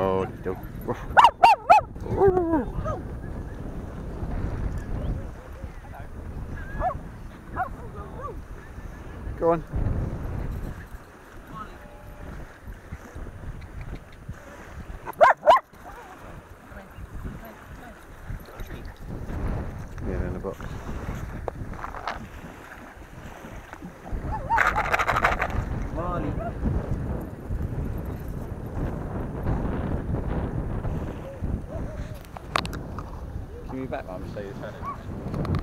Oh, Dog. Go on. Yeah, in the box. me back.